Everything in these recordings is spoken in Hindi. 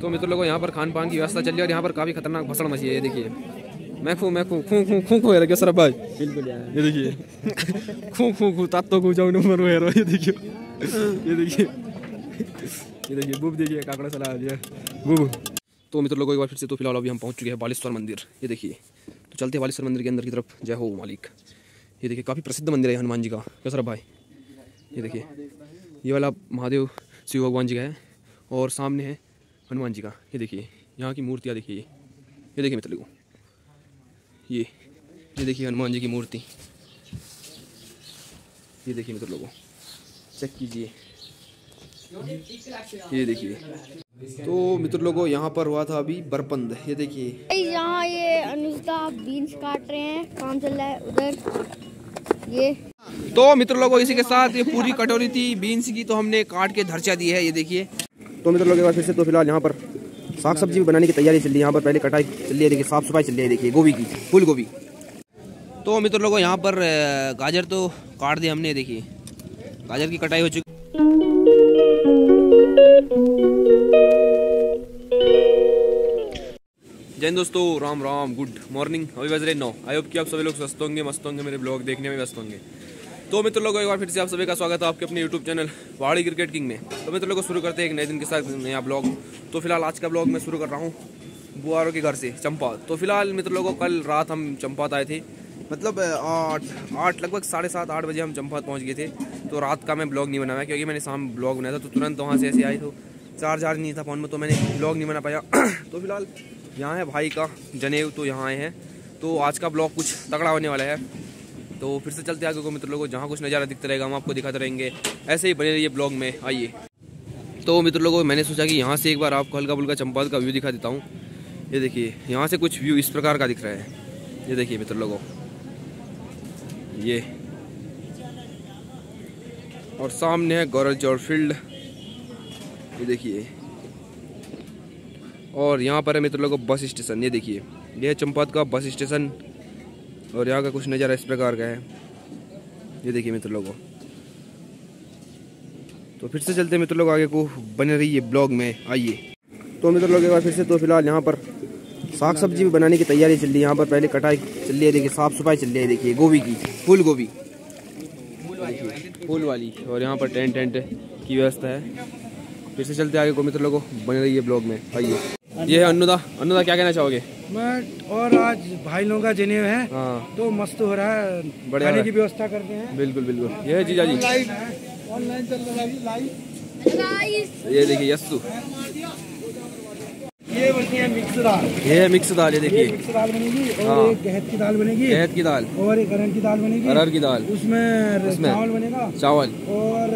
तो मित्र लोगों यहाँ पर खान पान की व्यवस्था चल रही है और यहाँ पर काफ़ी खतरनाक भसड़ मची है ये देखिए। मैं खू मैं खू खू खू खू खू है सर भाई बिल्कुल ये देखिए। खू खू खू तात तो खू नंबर वो ये देखिए। ये देखिए। ये देखिए बुब देखिए काकड़ा चला दिया। बुब। तो मित्र लोगों एक बार फिर से तो फ़िलहाल अभी हम पहुँच चुके हैं बालेश्वर मंदिर। ये देखिए तो चलते हैं बालेश्वर मंदिर के अंदर की तरफ़। जय हो मालिक। ये देखिए काफ़ी प्रसिद्ध मंदिर है हनुमान जी का। क्या सर भाई ये देखिए। ये वाला महादेव शिव भगवान जी का है और सामने है हनुमान जी का। ये देखिए, यहाँ की मूर्तियाँ देखिए। ये देखिए मित्र, ये ये देखिए हनुमान जी की मूर्ति। ये देखिए मित्र लोगों, चेक कीजिए। ये देखिए। तो मित्र लोगों, यहाँ पर हुआ था अभी बरपंद ये देखिए। यहाँ ये अनुष्का बीन्स काट रहे हैं, काम चल रहा है उधर। ये तो मित्र लोगों इसी के साथ ये पूरी कटोरी थी बीन्स की तो हमने काट के धरचा दी है ये देखिए। तो मित्र लोगों के बाद फिर से तो फ़िलहाल यहाँ पर साग सब्ज़ी भी बनाने की तैयारी चल रही है। यहाँ पर पहले कटाई चल रही है देखिए साफ़ सफ़ाई चल रही है देखिए गोभी की फूल गोभी तो मित्र लोगों यहाँ पर गाजर तो काट दिए हमने देखिए। गाजर की कटाई हो चुकी। जय दोस्तों राम राम गुड मॉर्निंग। अभी बज रहे नौ। आई होप कि आप सभी लोग स्वस्थ होंगे मस्त होंगे मेरे ब्लॉग देखने में व्यस्त होंगे। तो मित्र लोगों एक बार फिर से आप सभी का स्वागत है आपके अपने YouTube channel Pahadi cricket king में। तो मित्र लोगों शुरू करते हैं एक नए दिन के साथ नया ब्लॉग। तो फ़िलहाल आज का ब्लॉग मैं शुरू कर रहा हूँ बुआरों के घर से, चंपा। तो फ़िलहाल मित्र लोगों कल रात हम चंपात आए थे। मतलब आठ आठ, लगभग साढ़े सात, आठ बजे हम चंपात पहुँच गए थे। तो रात का मैं ब्लॉग नहीं बनाया, क्योंकि मैंने शाम ब्लॉग बनाया था तो तुरंत वहाँ से ऐसे आई तो चार्ज चार्ज नहीं था फ़ोन में तो मैंने ब्लॉग नहीं बना पाया। तो फ़िलहाल यहाँ है भाई का जनेऊ तो यहाँ आए हैं। तो आज का ब्लॉग कुछ तगड़ा होने वाला है। तो फिर से चलते आगे को, मित्र लोगों, जहाँ कुछ नज़ारा दिखता रहेगा, हम आपको दिखाते रहेंगे। ऐसे ही बने रहिए ब्लॉग में, आइए। तो मित्र लोगों, मैंने सोचा कि यहाँ से एक बार आपको हल्का फुल्का चंपात का व्यू दिखा देता हूँ। ये देखिए, यहाँ से कुछ व्यू इस प्रकार का दिख रहा है। ये देखिए, मित्र लोगों। ये। और सामने है गौरव चौड़ फ़ील्ड। ये देखिए। और यहाँ पर है मित्र लोगों, बस स्टेशन। ये देखिए ये है चंपात का बस स्टेशन और यहाँ का कुछ नज़ारा इस प्रकार का है। ये देखिए मित्र लोगों। तो फिर से चलते मित्र लोग आगे को बने रहिए ब्लॉग में। आइए। तो मित्र लोग एक बार फिर से तो फ़िलहाल यहाँ पर साग सब्ज़ी भी बनाने की तैयारी चल रही है। यहाँ पर पहले कटाई चल रही है। देखिए साफ़ सफ़ाई चल रही है। देखिए गोभी की, फूल गोभी। फूल वाली। और यहाँ पर टेंट टेंट की व्यवस्था है। फिर से चलते आगे को मित्र लोगों, बने रहिए ब्लॉग में। आइए। ये है अनुदा अन्नुदा क्या कहना चाहोगे? मैं और आज भाई लोगों का जनेऊ है हाँ। तो मस्त हो रहा है। बढ़िया खाने की व्यवस्था करते हैं। बिल्कुल बिल्कुल। ये जीजा जी ऑनलाइन चल रहा है ये देखिए यस्सु ये बनती है मिक्स दाल। ये मिक्स दाल ये देखिए। मिक्स दाल बनेगी और हाँ। एक गहत की दाल बनेगी। की दाल। और एक अरहर की दाल बनेगी। अरहर की दाल। उसमें उसमें चावल बनेगा। चावल। और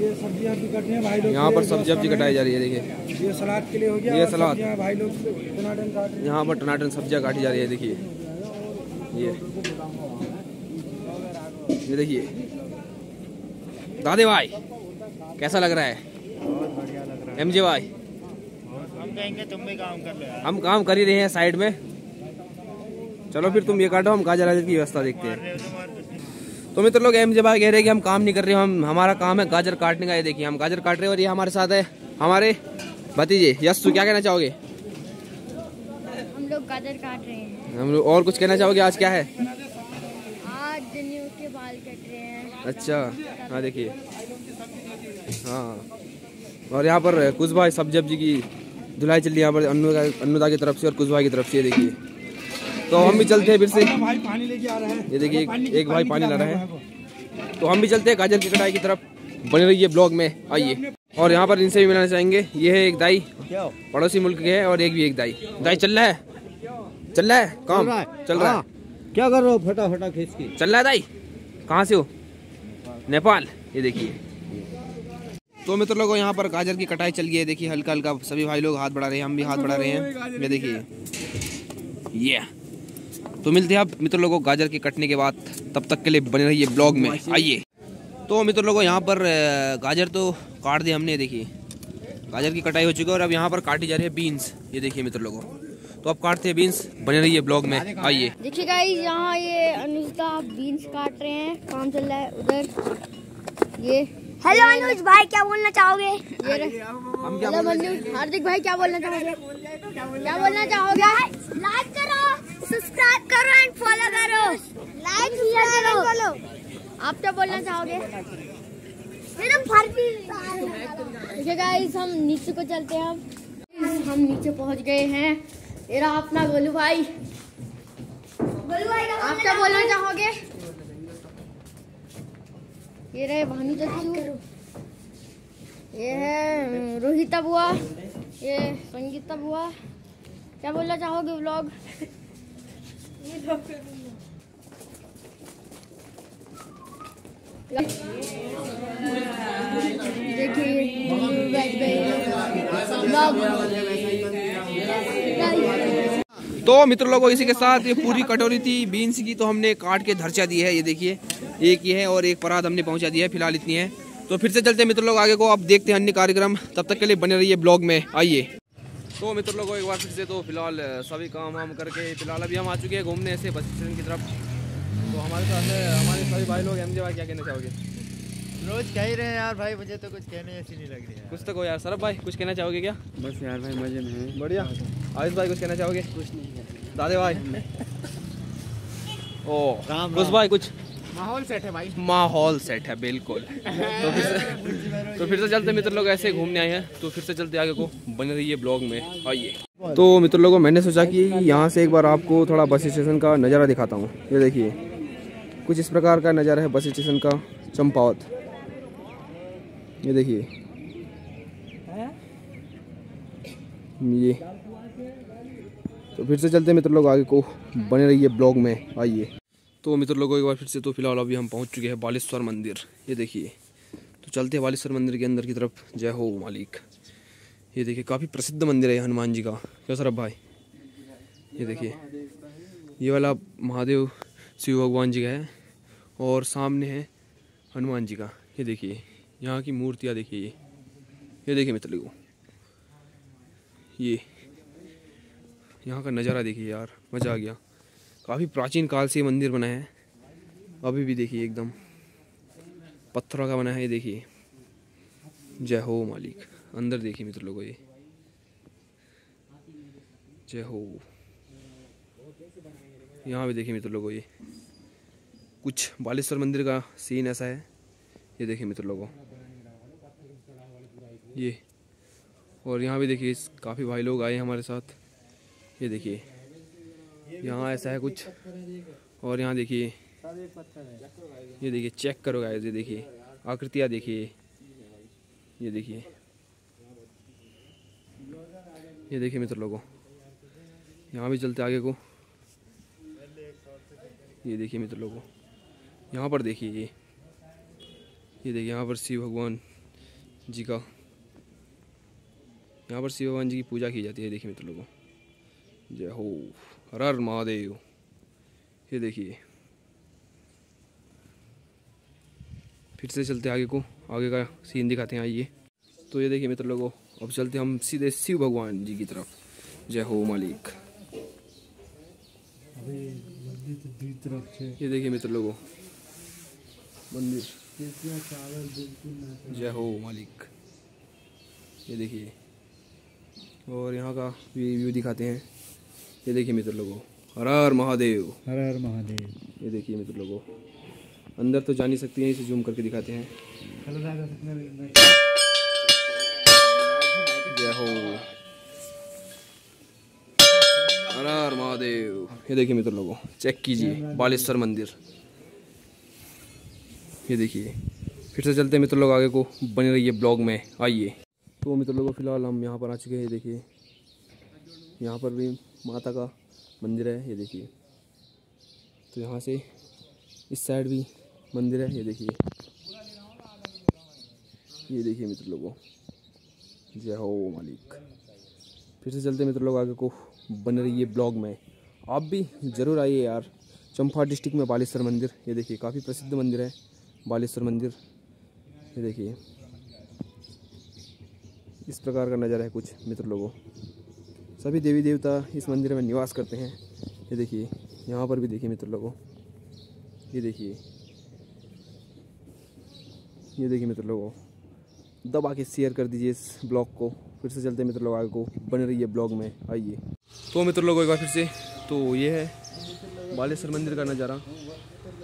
ये सब्ज़ियाँ भी कटनी है भाई लोग यहाँ पर सब्ज़ी व्यवस्था कटाई जा रही है देखिए। ये सलाद के लिए हो गया ये सलाद। भाई लोग टनाटन काट यहाँ पर टनाटन सब्ज़ियाँ काटी जा रही है देखिए। ये। ये देखिए। दादे भाई कैसा लग रहा है? एम जे भाई। हम कहेंगे तुम भी काम कर लो हम काम कर ही रहे हैं साइड में। चलो फिर तुम ये काटो हम गाजर की व्यवस्था देखते हैं। तो मित्र लोग एम जे भाई कह रहे हैं कि हम काम नहीं कर रहे हम हमारा काम है गाजर काटने का। ये देखिए हम गाजर काट रहे हैं और ये हमारे साथ है हमारे भतीजे। यस्सु क्या कहना चाहोगे? हम लोग गाजर काट रहे हैं। हम लोग और कुछ कहना चाहोगे? आज क्या है? आज के बाल कट रहे हैं। अच्छा हाँ देखिए। हाँ और यहाँ पर कुछ भाई सब्ज़ी सब्ज़ी की धुलाई चल रही है यहाँ पर अन्नु का की तरफ़ से और कुछ भाई की तरफ़ से देखिए। तो हम भी चलते हैं फिर से। भाई पानी लेके आ रहे हैं। ये देखिए एक, भाई पानी ला रहा है है। तो हम भी चलते हैं गाजर की कटाई की तरफ़। बने रहिए ब्लॉग में आइए। और यहाँ पर इनसे भी मिलाना चाहेंगे। ये है एक दाई। पड़ोसी मुल्क के है और एक भी एक दाई। दाई चल रहा है? चल रहा है? काम? चल रहा है। क्या कर रहे हो फटाफटा खींच के? चल रहा है दाई? कहाँ से हो? नेपाल। ये देखिए। तो मित्र लोगों यहाँ पर गाजर की कटाई चल गई है। देखिए हल्का हल्का सभी भाई लोग हाथ बढ़ा रहे हैं हम भी हाथ बढ़ा रहे हैं। ये देखिए। ये तो मिलते हैं आप मित्र लोगों, गाजर के कटने के बाद। तब तक के लिए बने रहिए ब्लॉग में। आइए। तो मित्र लोगों, यहाँ पर गाजर तो काट दिया हमने, देखिए। गाजर की कटाई हो चुकी है और अब यहाँ पर काटी जा रही है बीन्स। ये देखिए मित्र लोगों। तो अब काटते हैं बीन्स, बने रहिए ब्लॉग में। आइए। देखिए गाइस यहाँ ये अनुष्का बीन्स काट रहे हैं। काम चल रहा है उधर। ये हेलो अनुज भाई क्या बोलना चाहोगे हेलो मनोज हार्दिक भाई क्या बोलना चाहोगे क्या बोलना चाहोगे लाइक करो सब्सक्राइब करो एंड फॉलो करो लाइक शेयर करो आप क्या बोलना चाहोगे? देखिए गाइस हम नीचे को चलते हैं अब। हम नीचे पहुँच गए हैं। ये रहा अपना गोलू भाई। गोलू भाई आप क्या बोलना चाहोगे? ये रहे भानु चच्चू ये है रोहिता बुआ। ये संगीता बुआ। क्या बोलना चाहोगे व्लॉग। तो मित्र लोगों इसी के साथ ये पूरी कटोरी थी, बीन्स की तो हमने काट के धरचा दी है, ये देखिए। एक ये है और एक परात हमने पहुँचा दी है फ़िलहाल इतनी है। तो फिर से चलते हैं मित्र लोग आगे को आप देखते हैं अन्य कार्यक्रम। तब तक के लिए बने रहिए ब्लॉग में आइए। तो मित्र लोगों एक बार फिर से तो फ़िलहाल सभी काम वाम करके फ़िलहाल अभी हम आ चुके हैं घूमने से बस स्टेशन की तरफ़। तो हमारे साथ है हमारे सभी भाई लोग एम भाई क्या कहना चाहोगे? रोज कह ही रहे हैं यार भाई मुझे तो कुछ कहने ऐसी नहीं लग रही है कुछ तो को यार सरब भाई कुछ कहना चाहोगे क्या? बस यार भाई मज़े में बढ़िया। आयुष भाई कुछ कहना चाहोगे? कुछ नहीं दादे भाई? ओ राम राम। भाई कुछ? माहौल सेट है भाई। माहौल सेट है, बिल्कुल। तो फिर से तो फिर से चलते मित्र लोग, ऐसे घूमने आए हैं। तो फिर से चलते आगे को, बने रहिए ब्लॉग में। आइए। तो मित्र लोगों, मैंने सोचा कि यहाँ से एक बार आपको थोड़ा बस स्टेशन का नज़ारा दिखाता हूँ। ये देखिए, कुछ इस प्रकार का नज़ारा है बस स्टेशन का, चंपावत। ये देखिए। ये। तो फिर से चलते मित्र लोग, आगे को, बने रहिए ब्लॉग में। आइए। तो मित्र लोगों, एक बार फिर से तो फ़िलहाल अभी हम पहुँच चुके हैं बालेश्वर मंदिर। ये देखिए तो चलते हैं बालेश्वर मंदिर के अंदर की तरफ़। जय हो मालिक। ये देखिए, काफ़ी प्रसिद्ध मंदिर है हनुमान जी का। क्या सरब भाई? ये देखिए, ये वाला महादेव शिव भगवान जी का है और सामने है हनुमान जी का। ये देखिए, यहाँ की मूर्तियाँ देखिए ये। ये देखिए मित्र लोगों, ये। यहाँ का नज़ारा देखिए यार, मज़ा आ गया। काफ़ी प्राचीन काल से ये मंदिर बना है। अभी भी देखिए एकदम। पत्थरों का बना है, ये देखिए। जय हो मालिक। अंदर देखिए मित्र लोगों ये। जय हो। यहाँ भी देखिए मित्र लोगों ये। कुछ बालेश्वर मंदिर का सीन ऐसा है। ये देखिए मित्र लोगों। ये। और यहाँ भी देखिए, काफ़ी भाई लोग आए हमारे साथ। ये देखिए। यहाँ ऐसा है कुछ। और यहाँ देखिए। ये देखिए चेक करो गाइस ये देखिए। आकृतियाँ देखिए। ये देखिए। ये देखिए मित्र लोगों। यहाँ भी चलते आगे को। ये देखिए मित्र लोगों। यहाँ पर देखिए ये। ये देखिए, यहाँ पर शिव भगवान जी का। यहाँ पर शिव भगवान जी की पूजा की जाती है, देखिए मित्र लोगों। जय हो। हर हर महादेव ये देखिए। फिर से चलते आगे को। आगे का सीन दिखाते हैं आइए। तो ये देखिए मित्र लोगों अब चलते हम सीधे शिव भगवान जी की तरफ़। जय हो मालिक। ये देखिए मित्र लोगों मंदिर। जय हो मालिक। ये देखिए। और यहाँ का भी व्यू दिखाते हैं। ये देखिए मित्र लोगों हर हर महादेव। हर हर महादेव। ये देखिए मित्र लोगों अंदर तो जा नहीं सकती हैं इसे जूम करके दिखाते हैं। जय हो। हर हर महादेव। ये देखिए मित्र लोगों चेक कीजिए बालेश्वर मंदिर। ये देखिए फिर से चलते हैं मित्र लोग आगे को बने रहिए ब्लॉग में आइए। तो मित्र लोगों फ़िलहाल हम यहाँ पर आ चुके हैं ये देखिए। यहाँ पर भी माता का मंदिर है, ये देखिए। तो यहाँ से इस साइड भी मंदिर है, ये देखिए। ये देखिए मित्र लोगों जय हो मालिक। फिर से चलते मित्र लोग आगे को बन रही है ब्लॉग में। आप भी ज़रूर आइए यार, चंपा डिस्ट्रिक्ट में बालेश्वर मंदिर, ये देखिए, काफ़ी प्रसिद्ध मंदिर है, बालेश्वर मंदिर। ये देखिए। इस प्रकार का नज़ारा है कुछ मित्र लोगों सभी देवी देवता इस मंदिर में निवास करते हैं। ये देखिए, यहाँ पर भी देखिए मित्र लोगों। ये देखिए। ये देखिए मित्र लोगों। दबा के शेयर कर दीजिए इस ब्लॉग को। फिर से चलते मित्र लोग आगे को। बने रहिए ब्लॉग में। आइए। तो मित्र लोगों, एक बार फिर से। तो ये है बालेश्वर मंदिर का नज़ारा।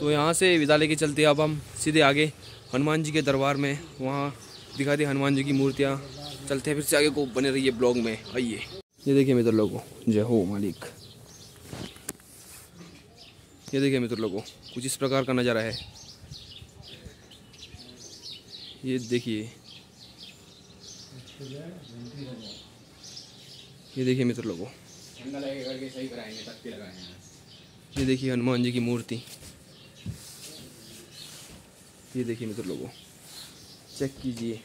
तो यहाँ से विद्यालय के चलते अब हम सीधे आगे हनुमान जी के दरबार में। वहाँ दिखा दी हनुमान जी की मूर्तियाँ। चलते हैं फिर से आगे को। बने रहिए ब्लॉग में। आइए। ये देखिए मित्र लोगों जय हो मालिक। ये देखिए मित्र लोगों, कुछ इस प्रकार का नज़ारा है। ये देखिए। ये देखिए मित्र लोगों। ये देखिए हनुमान जी की मूर्ति। ये देखिए मित्र लोगों। चेक कीजिए।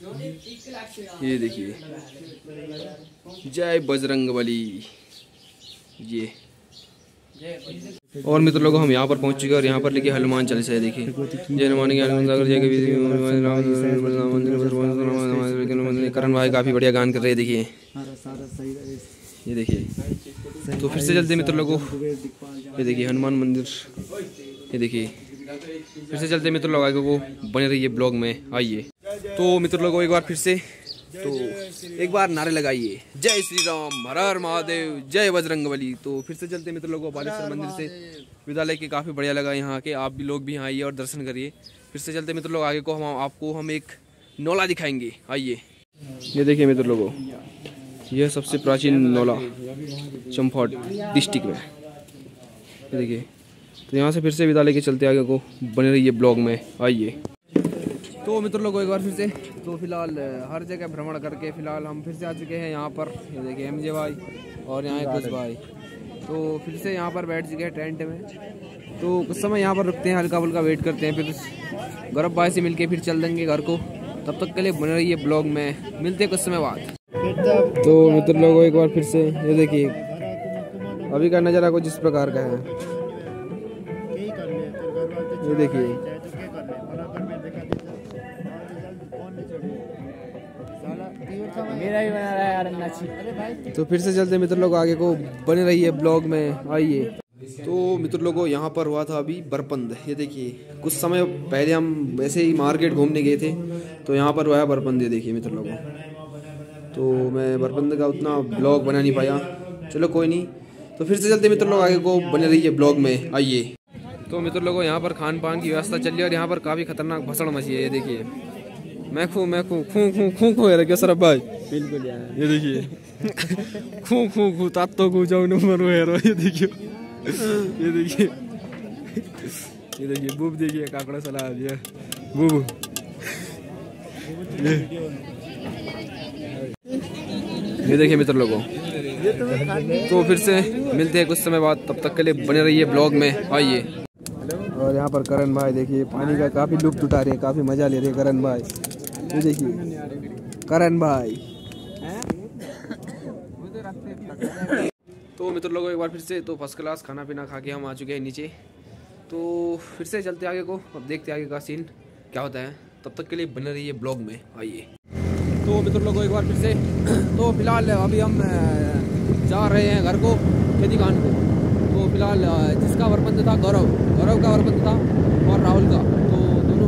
ये देखिए जय बजरंग बली ये और मित्र लोगों हम यहाँ पर पहुँच चुके हैं और यहाँ पर लिखे हनुमान चालीसा है देखिए जय हनुमान कभी करण भाई काफ़ी बढ़िया गान कर रहे हैं देखिए ये देखिए तो फिर से चलते मित्र लोगों ये देखिए हनुमान मंदिर ये देखिए फिर से चलते मित्र लोग आगे को बने रहिए ब्लॉग में आइए तो मित्र लोगों एक बार फिर से तो एक बार नारे लगाइए। जय श्री राम हर हर महादेव जय बजरंग बली तो फिर से चलते मित्र लोगों बालेश्वर मंदिर से। विद्यालय के काफ़ी बढ़िया लगा यहाँ के आप भी लोग भी यहाँ आइए और दर्शन करिए। फिर से चलते मित्र लोग आगे को हम आपको हम एक नौला दिखाएँगे। आइए। ये देखिए मित्र लोगों यह सबसे प्राचीन नौला चंफाट डिस्ट्रिक्ट में। ये देखिए तो यहाँ से फिर से विद्यालय के चलते आगे को बने रहिए ब्लॉग में। आइए। तो मित्र लोगों एक बार फिर से तो फ़िलहाल हर जगह भ्रमण करके फ़िलहाल हम फिर से आ चुके हैं यहाँ पर। ये देखिए एम जे भाई और यहाँ कुछ भाई। तो फिर से यहाँ पर बैठ चुके हैं टेंट में। तो कुछ समय यहाँ पर रुकते हैं हल्का फुल्का वेट करते हैं फिर गौरव भाई से मिलके फिर चल देंगे घर को। तब तक के लिए बने रहिए ब्लॉग में। मिलते कुछ समय बाद। तो मित्र लोगों एक बार फिर से ये देखिए अभी का नज़ारा कुछ इस प्रकार का है। ये देखिए मेरा भी बना रहा है यार तो फिर से चलते मित्र लोग, आगे को बने रहिए ब्लॉग में, आइए। तो मित्र लोगों, यहाँ पर हुआ था अभी बरपंद ये देखिए, कुछ समय पहले हम वैसे ही मार्केट घूमने गए थे तो यहाँ पर हुआ बरपंद ये देखिए, मित्र लोगों। तो मैं बरपंद का उतना ब्लॉग बना नहीं पाया। चलो, कोई नहीं। तो फिर से चलते मित्र लोग, आगे को बने रहिए ब्लॉग में, आइए। तो मित्र लोगों, यहाँ पर खान पान की व्यवस्था चल रही है और यहाँ पर काफ़ी खतरनाक भसड़ मची है, ये देखिए। मैं खू मैं खू खू खू खू खू है क्या सर भाई। बिल्कुल यार। ये देखिए। खू खू खू तात तो खू जाऊ नंबर हेरो ये देखिए। ये देखिए। ये देखिए बूब देखिए काकड़ा सलाह दिया। बूब। ये। ये देखिए मित्र लोगों। तो फिर से मिलते हैं कुछ समय बाद। तब तक के लिए बने रहिए ब्लॉग में। आइए। और यहाँ पर करण भाई देखिए पानी का काफ़ी लुप्त उठा रहे हैं काफ़ी मज़ा ले रहे हैं करण भाई। ये देखिए। करण भाई। तो मित्र लोगों एक बार फिर से तो फ़र्स्ट क्लास खाना पीना खा के हम आ चुके हैं नीचे। तो फिर से चलते आगे को, अब देखते आगे का सीन क्या होता है। तब तक के लिए बने रहिए ब्लॉग में, आइए। तो मित्र, लोगों, एक बार फिर से तो फ़िलहाल अभी हम जा रहे हैं घर को, खेती खान को। तो फ़िलहाल जिसका वरपंथ था गौरव गौरव का वरपंथ था और राहुल का।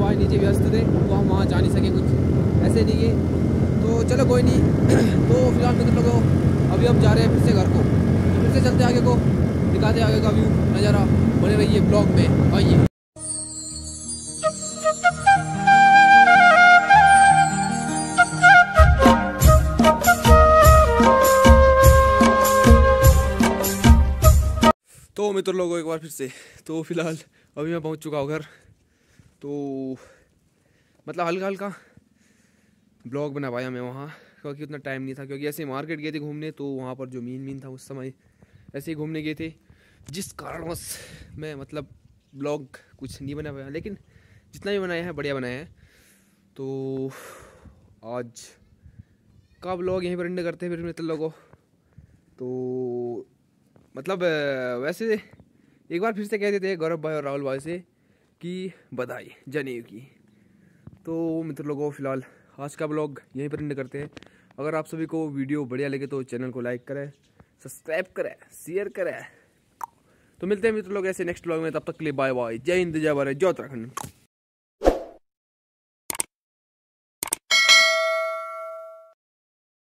भाई नीचे व्यस्त थे तो हम वहाँ जा नहीं सके कुछ। ऐसे नहीं है तो चलो कोई नहीं। तो फ़िलहाल मित्र लोगों अभी हम जा रहे हैं फिर से घर को। तो फिर से चलते आगे को, दिखाते आगे का व्यू, नज़ारा। बने रहिए ब्लॉग में, आइए। तो मित्र लोगों, एक बार फिर से। तो फ़िलहाल अभी मैं पहुँच चुका हूँ घर। तो मतलब हल्का हल्का ब्लॉग बना पाया मैं वहाँ, क्योंकि उतना टाइम नहीं था, क्योंकि ऐसे मार्केट गए थे घूमने तो वहाँ पर जो मीन मीन था उस समय, ऐसे ही घूमने गए थे। जिस कारणवश मैं मतलब ब्लॉग कुछ नहीं बना पाया लेकिन जितना भी बनाया है, बढ़िया बनाया है। तो आज का ब्लॉग यहीं पर एंड करते हैं फिर मित्र लोगों। तो मतलब वैसे एक बार फिर से कह देते हैं गौरव भाई और राहुल भाई से कि बधाई, जनेऊ की। तो मित्र लोगों, फ़िलहाल आज का ब्लॉग यहीं पर एंड करते हैं। अगर आप सभी को वीडियो बढ़िया लगे तो चैनल को लाइक करें, सब्सक्राइब करें, शेयर करें। तो मिलते हैं मित्र लोग ऐसे नेक्स्ट ब्लॉग में, तब तक के लिए बाय बाय जय हिंद, जय भारत, जय उत्तराखंड।